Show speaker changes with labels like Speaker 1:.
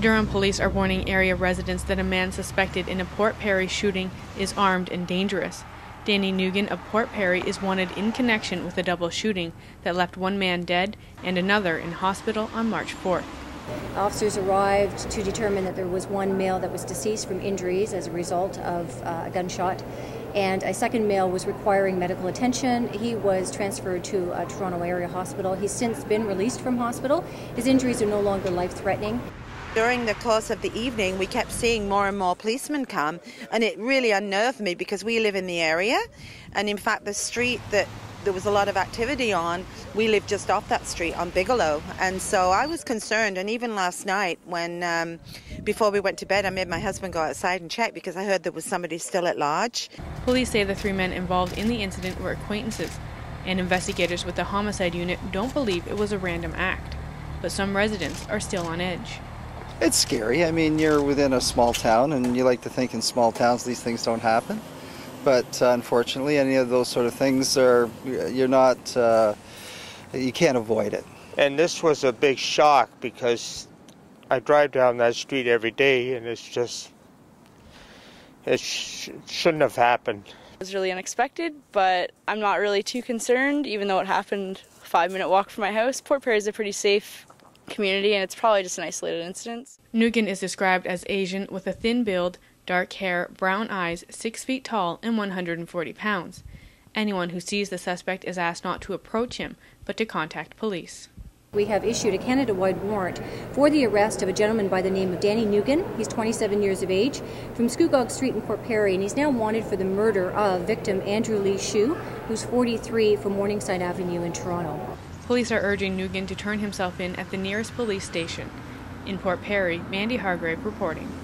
Speaker 1: Durham police are warning area residents that a man suspected in a Port Perry shooting is armed and dangerous. Danny Nguyen of Port Perry is wanted in connection with a double shooting that left one man dead and another in hospital on March 4th.
Speaker 2: Officers arrived to determine that there was one male that was deceased from injuries as a result of uh, a gunshot, and a second male was requiring medical attention. He was transferred to a Toronto area hospital. He's since been released from hospital. His injuries are no longer life threatening.
Speaker 3: During the course of the evening, we kept seeing more and more policemen come, and it really unnerved me because we live in the area, and in fact, the street that there was a lot of activity on, we live just off that street on Bigelow, and so I was concerned. And even last night, when um, before we went to bed, I made my husband go outside and check because I heard there was somebody still at large.
Speaker 1: Police say the three men involved in the incident were acquaintances, and investigators with the homicide unit don't believe it was a random act. But some residents are still on edge.
Speaker 4: It's scary. I mean, you're within a small town, and you like to think in small towns these things don't happen. But uh, unfortunately, any of those sort of things are, you're not, uh, you can't avoid it.
Speaker 5: And this was a big shock because I drive down that street every day, and it's just, it sh- shouldn't have happened.
Speaker 6: It was really unexpected, but I'm not really too concerned, even though it happened five minute walk from my house. Port Perry is a pretty safe community, and it's probably just an isolated incident.
Speaker 1: Nguyen is described as Asian with a thin build, dark hair, brown eyes, six feet tall, and 140 pounds. Anyone who sees the suspect is asked not to approach him, but to contact police.
Speaker 2: We have issued a Canada wide warrant for the arrest of a gentleman by the name of Danny Nguyen. He's 27 years of age from Scugog Street in Port Perry, and he's now wanted for the murder of victim Andrew Lee Shu, who's 43 from Morningside Avenue in Toronto.
Speaker 1: Police are urging Nguyen to turn himself in at the nearest police station. In Port Perry, Mandi Hargrave reporting.